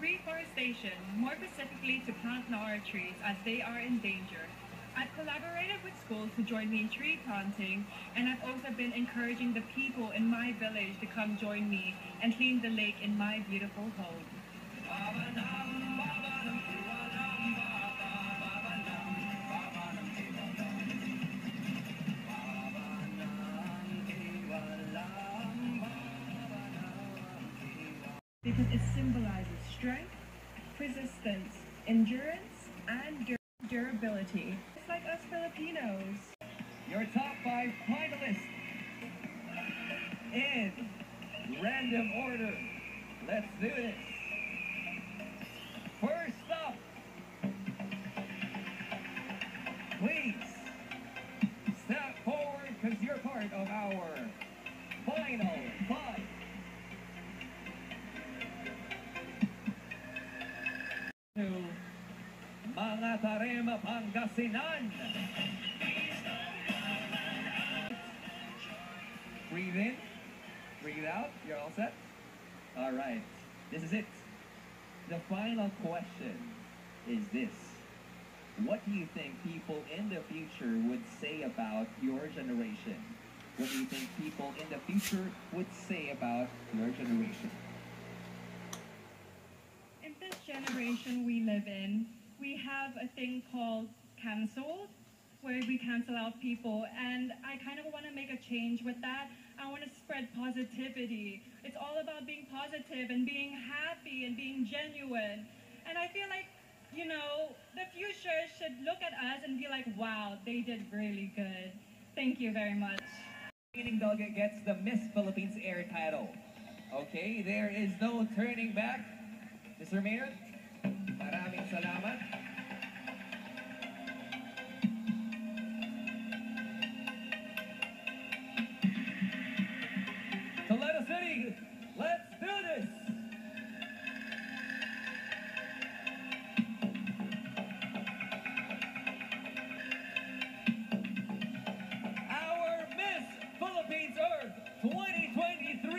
reforestation, more specifically to plant our trees as they are in danger. I've collaborated with schools to join me in tree planting, and I've also been encouraging the people in my village to come join me and clean the lake in my beautiful home. Because it symbolizes strength, persistence, endurance, and dur- durability. It's like us Filipinos. Your top five finalists in random order. Let's do this. First up, please step forward because you're part of our final five. Tarema Pangasinan. Breathe in, breathe out. You're all set? All right. This is it. The final question is this. What do you think people in the future would say about your generation? What do you think people in the future would say about your generation? In this generation we live in, we have a thing called cancelled, where we cancel out people, and I kind of want to make a change with that. I want to spread positivity. It's all about being positive and being happy and being genuine. And I feel like, you know, the future should look at us and be like, wow, they did really good. Thank you very much. Meaning Dogget gets the Miss Philippines Air title. Okay, there is no turning back. Mr. Mayor. 23rd, 2023.